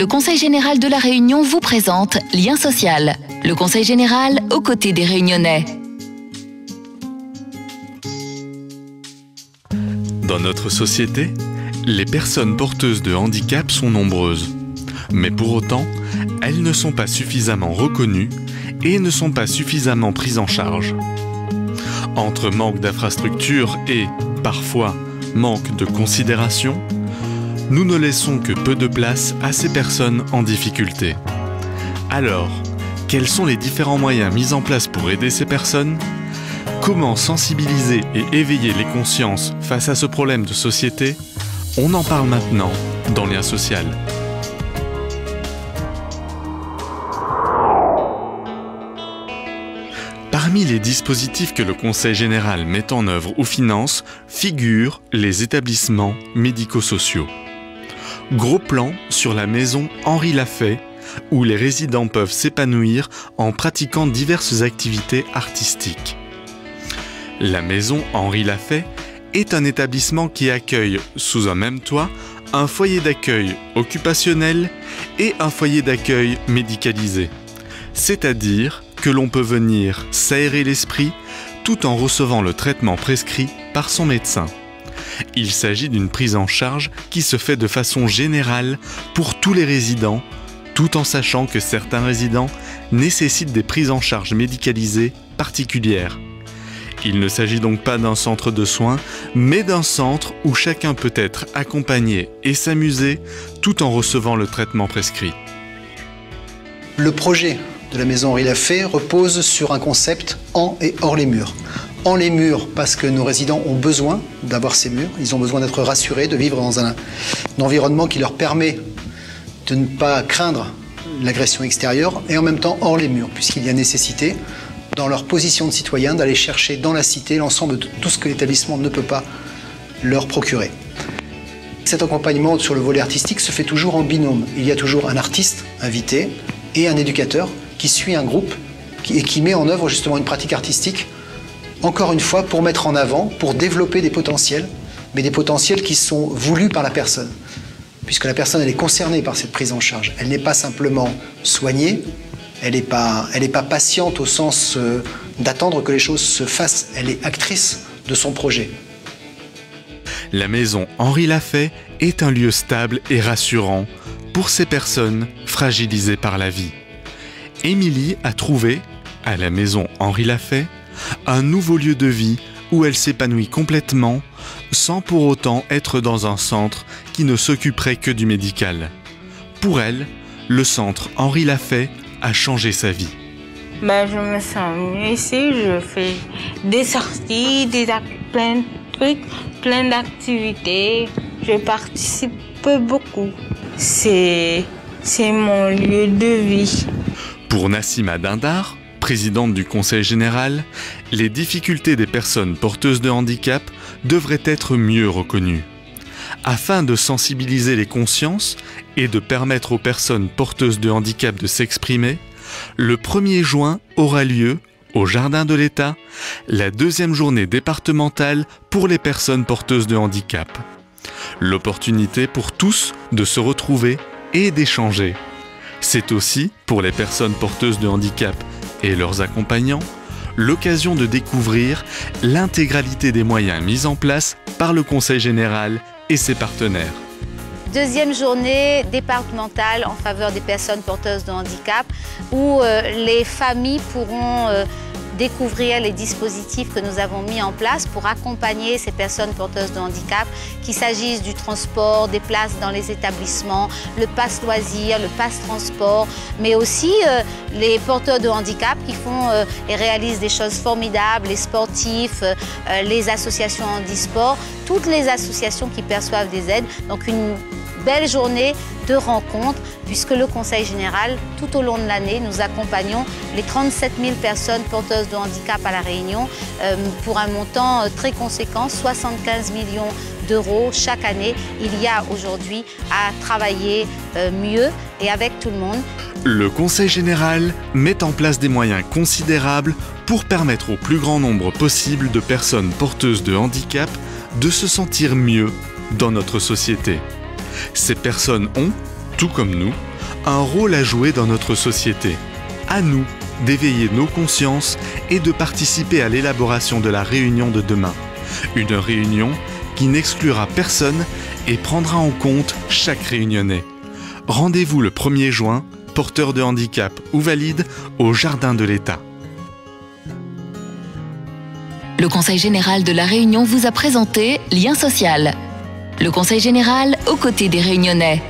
le Conseil général de la Réunion vous présente Lien social, le Conseil général aux côtés des Réunionnais. Dans notre société, les personnes porteuses de handicap sont nombreuses. Mais pour autant, elles ne sont pas suffisamment reconnues et ne sont pas suffisamment prises en charge. Entre manque d'infrastructures et, parfois, manque de considération, nous ne laissons que peu de place à ces personnes en difficulté. Alors, quels sont les différents moyens mis en place pour aider ces personnes? Comment sensibiliser et éveiller les consciences face à ce problème de société? On en parle maintenant dans Lien Social. Parmi les dispositifs que le Conseil général met en œuvre ou finance figurent les établissements médico-sociaux. Gros plan sur la maison Henri Lafay, où les résidents peuvent s'épanouir en pratiquant diverses activités artistiques. La maison Henri Lafay est un établissement qui accueille, sous un même toit, un foyer d'accueil occupationnel et un foyer d'accueil médicalisé. C'est-à-dire que l'on peut venir s'aérer l'esprit tout en recevant le traitement prescrit par son médecin. Il s'agit d'une prise en charge qui se fait de façon générale pour tous les résidents, tout en sachant que certains résidents nécessitent des prises en charge médicalisées particulières. Il ne s'agit donc pas d'un centre de soins, mais d'un centre où chacun peut être accompagné et s'amuser tout en recevant le traitement prescrit. Le projet de la maison Henri repose sur un concept en et hors les murs. En les murs parce que nos résidents ont besoin d'avoir ces murs, ils ont besoin d'être rassurés, de vivre dans un, environnement qui leur permet de ne pas craindre l'agression extérieure et en même temps hors les murs puisqu'il y a nécessité dans leur position de citoyen d'aller chercher dans la cité l'ensemble de tout ce que l'établissement ne peut pas leur procurer. Cet accompagnement sur le volet artistique se fait toujours en binôme. Il y a toujours un artiste invité et un éducateur qui suit un groupe et qui met en œuvre justement une pratique artistique, encore une fois, pour mettre en avant, pour développer des potentiels, mais des potentiels qui sont voulus par la personne. Puisque la personne, elle est concernée par cette prise en charge. Elle n'est pas simplement soignée, elle n'est pas, patiente au sens euh, d'attendre que les choses se fassent. Elle est actrice de son projet. La maison Henri Lafay est un lieu stable et rassurant pour ces personnes fragilisées par la vie. Émilie a trouvé, à la maison Henri Lafay, un nouveau lieu de vie où elle s'épanouit complètement sans pour autant être dans un centre qui ne s'occuperait que du médical. Pour elle, le centre Henri Lafay a changé sa vie. Ben, je me sens mieux ici, je fais des sorties, des plein de trucs, plein d'activités. Je participe beaucoup. C'est, c'est mon lieu de vie. Pour Nassima Dindar, présidente du Conseil général, les difficultés des personnes porteuses de handicap devraient être mieux reconnues. Afin de sensibiliser les consciences et de permettre aux personnes porteuses de handicap de s'exprimer, le 1er juin aura lieu, au Jardin de l'État, la deuxième journée départementale pour les personnes porteuses de handicap. L'opportunité pour tous de se retrouver et d'échanger. C'est aussi, pour les personnes porteuses de handicap et leurs accompagnants, l'occasion de découvrir l'intégralité des moyens mis en place par le Conseil général et ses partenaires. Deuxième journée départementale en faveur des personnes porteuses de handicap où euh, les familles pourront euh, découvrir les dispositifs que nous avons mis en place pour accompagner ces personnes porteuses de handicap, qu'il s'agisse du transport, des places dans les établissements, le passe loisir, le passe transport, mais aussi euh, les porteurs de handicap qui font euh, et réalisent des choses formidables, les sportifs, euh, les associations handisport, toutes les associations qui perçoivent des aides. Donc belle journée de rencontres puisque le Conseil général, tout au long de l'année, nous accompagnons les 37 000 personnes porteuses de handicap à La Réunion euh, pour un montant euh, très conséquent, 75 millions d'euros chaque année. Il y a aujourd'hui à travailler euh, mieux et avec tout le monde. Le Conseil général met en place des moyens considérables pour permettre au plus grand nombre possible de personnes porteuses de handicap de se sentir mieux dans notre société. Ces personnes ont, tout comme nous, un rôle à jouer dans notre société. À nous d'éveiller nos consciences et de participer à l'élaboration de la réunion de demain. Une réunion qui n'exclura personne et prendra en compte chaque réunionnais. Rendez-vous le 1er juin, porteur de handicap ou valide, au Jardin de l'État. Le Conseil général de la Réunion vous a présenté Lien social. Le Conseil général aux côtés des Réunionnais.